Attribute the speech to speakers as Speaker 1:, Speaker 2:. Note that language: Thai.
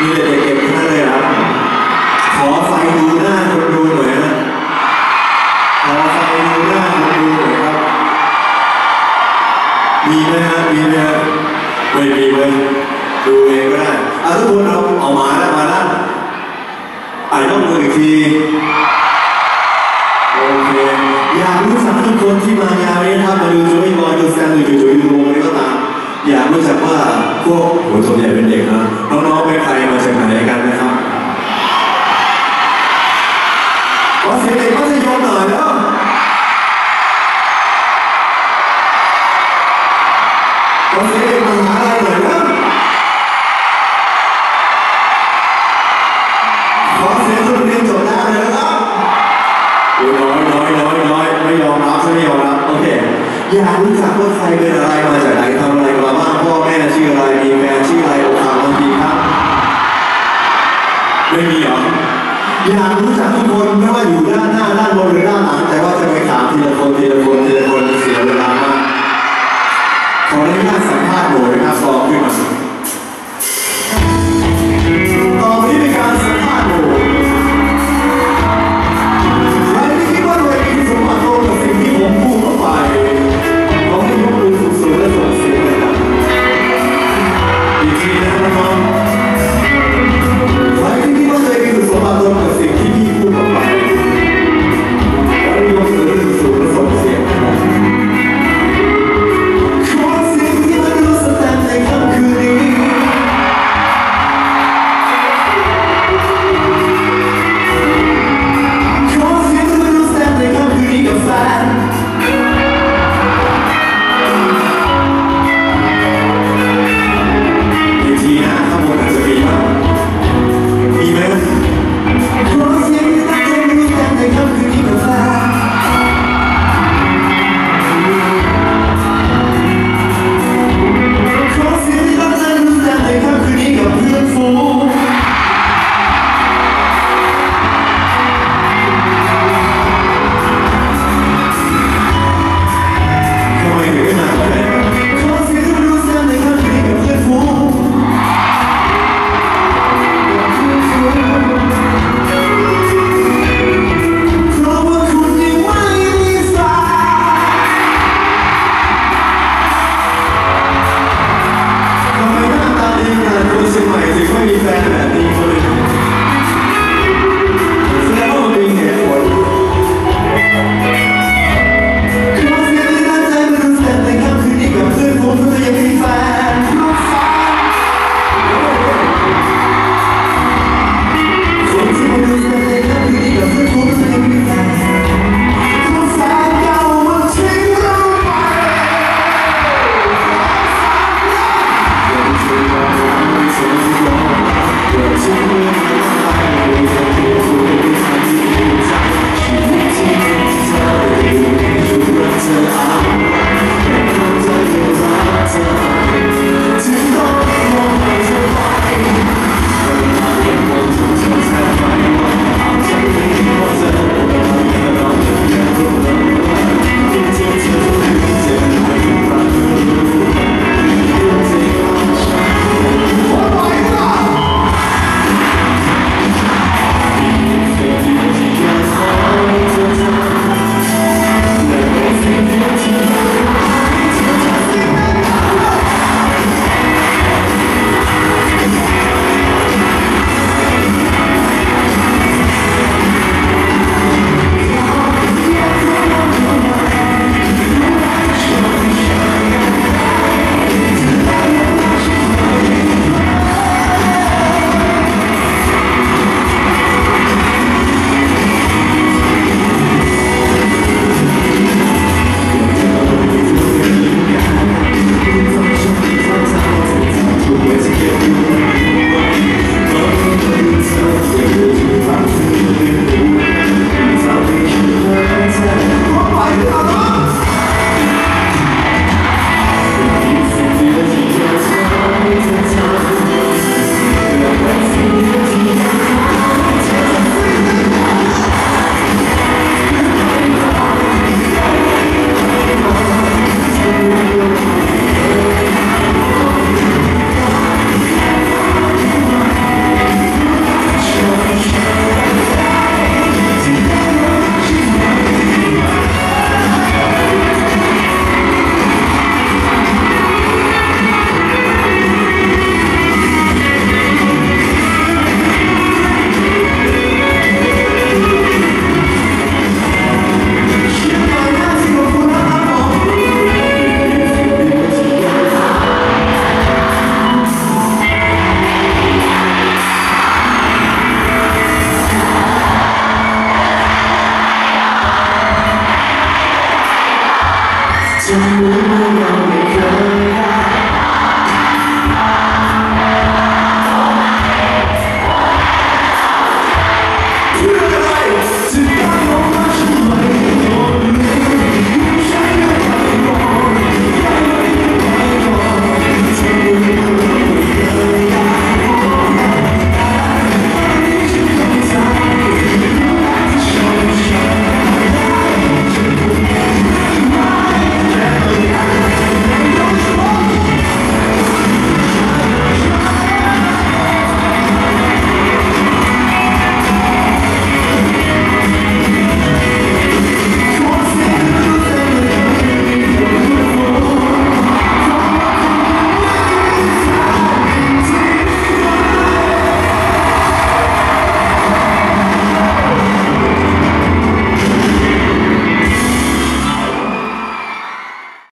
Speaker 1: มีแต่เด็กเก็บทั้งน้นเลยครับ ขอไฟดูหน้าคนดูหน่อยนะขอไฟดูหน้าคนดูหน่อยครับ มีไหมฮะ อยากรู้จักว่าใครเป็นอะไรมาจากไหนทำอะไรมาบ้างพ่อแม่ชื่ออะไรมีแฟนชื่ออะไรอกหัมากี่ครับไม่มีหรออยากรู้จักทุกคนไม่ว่าอยู่ด้านหน้าด้านบนหรือด้านหลังแต่ว่าจะไปถามทีละคนทีละคนทีละคนเสียเวลามากขออนุญาตสัมภาษณ์หน่อยนะครับซองขึ้นมาสุด freedom to me.